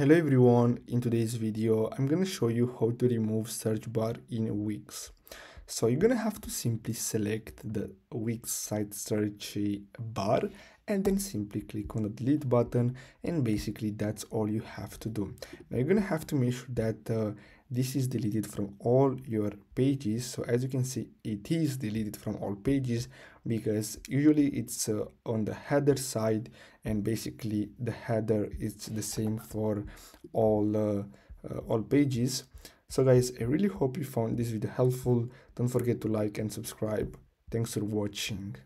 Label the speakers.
Speaker 1: Hello everyone, in today's video I'm gonna show you how to remove search bar in Wix. So you're gonna have to simply select the Wix site search bar and then simply click on the delete button and basically that's all you have to do. Now you're gonna have to make sure that uh, this is deleted from all your pages. So as you can see it is deleted from all pages because usually it's uh, on the header side and basically the header is the same for all uh, uh, all pages. So guys i really hope you found this video helpful. Don't forget to like and subscribe. Thanks for watching